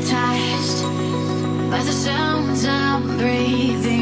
hypnotized by the sounds I'm breathing.